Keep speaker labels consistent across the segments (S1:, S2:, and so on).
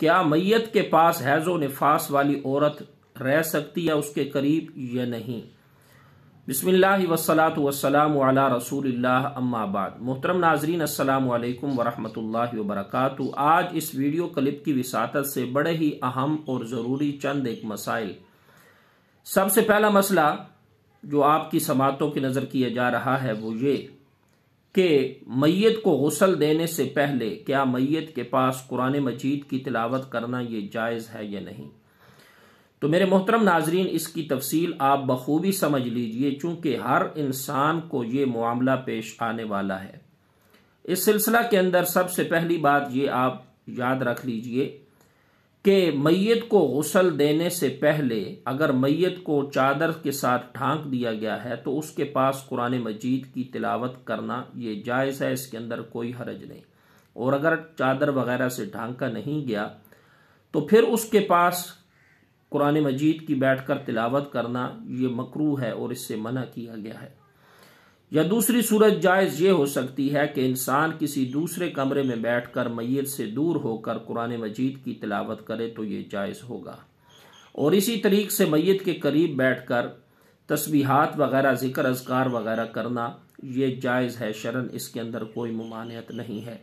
S1: क्या मैयत के पास हैज़ो नफास वाली औरत रह सकती है उसके करीब या नहीं? बिसमीम वसलाम रसूल अम्माबाद मोहतरम नाजरीन अल्लाम वरहमल वबरक आज इस वीडियो क्लिप की विसात से बड़े ही अहम और ज़रूरी चंद एक मसाइल। सबसे पहला मसला जो आपकी समातों की नज़र किया जा रहा है वो ये कि मैत को गसल देने से पहले क्या मैत के पास कुरान मजीद की तिलावत करना ये जायज़ है या नहीं? तो मेरे मोहतरम नाजरीन, इसकी तफसील आप बखूबी समझ लीजिए, चूँकि हर इंसान को ये मामला पेश आने वाला है। इस सिलसिला के अंदर सबसे पहली बात ये आप याद रख लीजिए कि मैत को गसल देने से पहले अगर मैत को चादर के साथ ढांक दिया गया है तो उसके पास कुरान मजीद की तिलावत करना ये जायज़ है, इसके अंदर कोई हरज नहीं। और अगर चादर वगैरह से ढांका नहीं गया तो फिर उसके पास कुरान मजीद की बैठकर तिलावत करना ये मकरू है और इससे मना किया गया है। या दूसरी सूरत जायज़ ये हो सकती है कि इंसान किसी दूसरे कमरे में बैठकर मैत से दूर होकर कुरान मजीद की तिलावत करे तो ये जायज़ होगा। और इसी तरीक से मैत के करीब बैठकर तस्बीहात वगैरह ज़िक्र अजकार वगैरह करना, ये जायज़ है, शरण इसके अंदर कोई ममानियत नहीं है।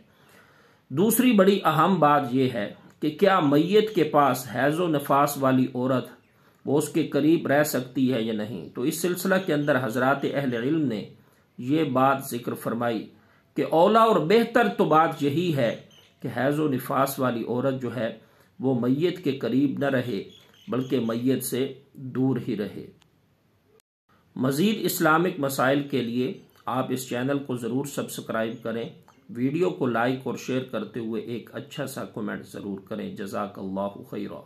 S1: दूसरी बड़ी अहम बात यह है कि क्या मैत के पास हैज़ो नफास वाली औरत वो उसके करीब रह सकती है या नहीं? तो इस सिलसिला के अंदर हज़रत अहल इल्म ने ये बात ज़िक्र फरमाई कि ओला और बेहतर तो बात यही है कि हैज़ो नफास वाली औरत जो है, वो मैत के करीब न रहे, बल्कि मैत से दूर ही रहे। मज़ीद इस्लामिक मसाइल के लिए आप इस चैनल को ज़रूर सब्सक्राइब करें, वीडियो को लाइक और शेयर करते हुए एक अच्छा सा कमेंट ज़रूर करें। जजाक खैरा।